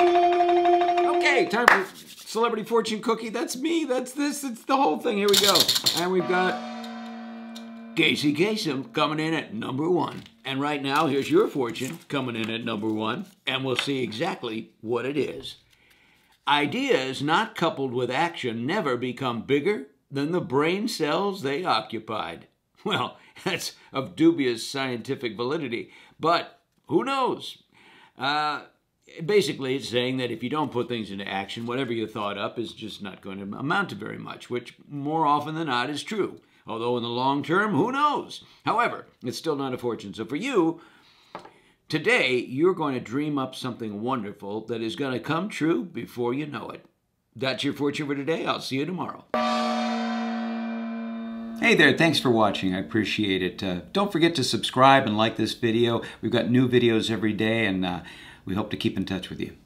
Okay, time for celebrity fortune cookie. That's me. That's this. It's the whole thing. Here we go. And we've got Casey Kasem coming in at number one. And right now, here's your fortune coming in at number one. And we'll see exactly what it is. Ideas not coupled with action never become bigger than the brain cells they occupied. Well, that's of dubious scientific validity, but who knows? Uh, basically, it's saying that if you don't put things into action, whatever you thought up is just not going to amount to very much, which more often than not is true. Although in the long term, who knows? However, it's still not a fortune. So for you, today, you're going to dream up something wonderful that is going to come true before you know it. That's your fortune for today. I'll see you tomorrow. Hey there, thanks for watching. I appreciate it. Uh, don't forget to subscribe and like this video. We've got new videos every day, and uh, we hope to keep in touch with you.